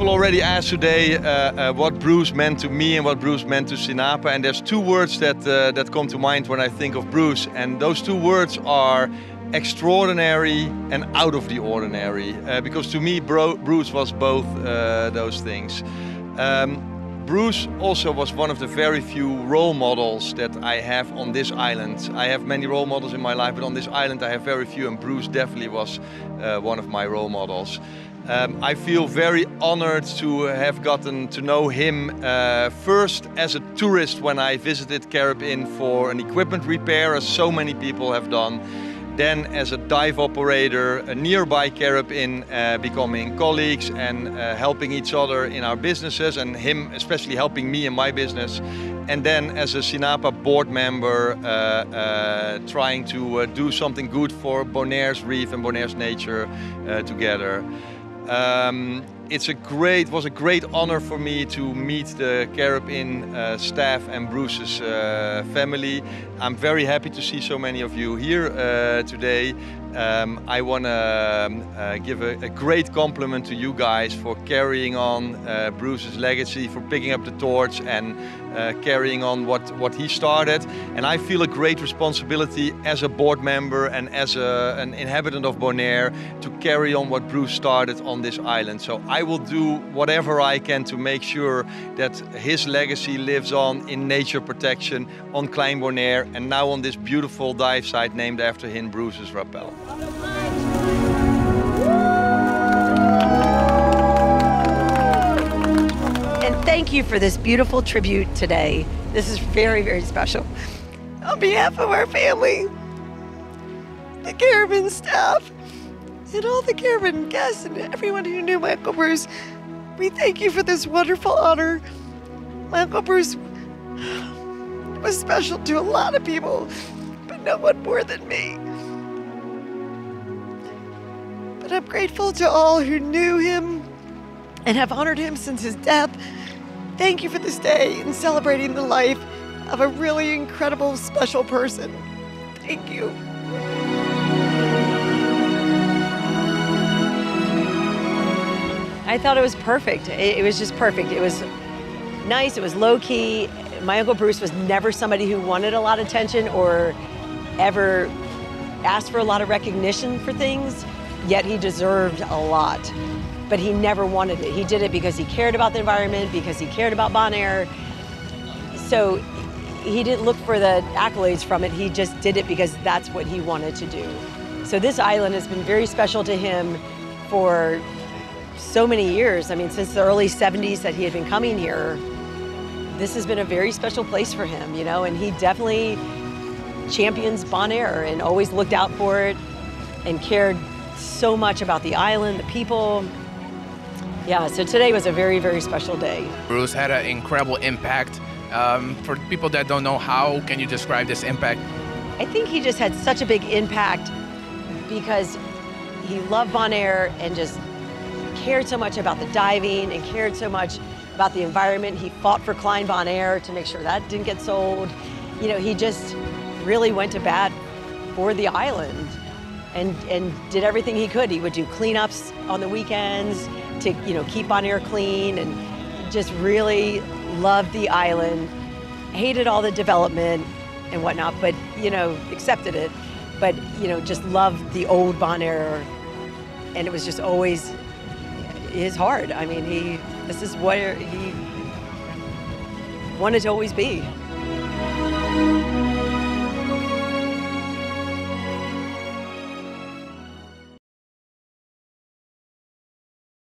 already asked today uh, uh, what Bruce meant to me and what Bruce meant to STINAPA, and there's two words that uh, that come to mind when I think of Bruce, and those two words are extraordinary and out of the ordinary. Uh, because to me, Bro Bruce was both uh, those things. Um, Bruce also was one of the very few role models that I have on this island. I have many role models in my life, but on this island I have very few, and Bruce definitely was uh, one of my role models. Um, I feel very honored to have gotten to know him uh, first as a tourist when I visited Carib Inn for an equipment repair, as so many people have done. Then as a dive operator, a nearby Carib Inn, uh, becoming colleagues and uh, helping each other in our businesses and him especially helping me in my business. And then as a STINAPA board member, uh, uh trying to uh, do something good for Bonaire's Reef and Bonaire's nature together. Um, it's a great was a great honor for me to meet the Carib Inn uh, staff and Bruce's uh, family. I'm very happy to see so many of you here uh, today. Um, I want to um, uh, give a, a, great compliment to you guys for carrying on uh, Bruce's legacy, for picking up the torch and uh, carrying on what, what he started. And I feel a great responsibility as a board member and as a, an inhabitant of Bonaire to carry on what Bruce started on this island. So I will do whatever I can to make sure that his legacy lives on in nature protection on Klein Bonaire and now on this beautiful dive site named after him, Bruce's Rappel. And thank you for this beautiful tribute today. This is very, very special. On behalf of our family, the Carib Inn staff, and all oh, the Carib Inn guests and everyone who knew my Uncle Bruce, we thank you for this wonderful honor. My Uncle Bruce was special to a lot of people, but no one more than me. But I'm grateful to all who knew him and have honored him since his death. Thank you for this day and celebrating the life of a really incredible, special person. Thank you. I thought it was perfect. It, was just perfect. It was nice, it was low key. My Uncle Bruce was never somebody who wanted a lot of attention or ever asked for a lot of recognition for things, yet he deserved a lot. But he never wanted it. He did it because he cared about the environment, because he cared about Bonaire. So he didn't look for the accolades from it. He just did it because that's what he wanted to do. So this island has been very special to him for so many years. I mean, since the early 70s that he had been coming here, this has been a very special place for him, you know, and he definitely champions Bonaire and always looked out for it and cared so much about the island, the people. Yeah, so today was a very, very special day. Bruce had an incredible impact. Um, for people that don't know, how can you describe this impact? I think he just had such a big impact because he loved Bonaire and just cared so much about the diving and cared so much about the environment. He fought for Klein Bonaire to make sure that didn't get sold. You know, he just really went to bat for the island and, and did everything he could. He would do cleanups on the weekends to, you know, keep Bonaire clean and just really loved the island, hated all the development and whatnot, but, you know, accepted it. But, you know, just loved the old Bonaire. and it was just always his heart. I mean, he this is where he wanted to always be.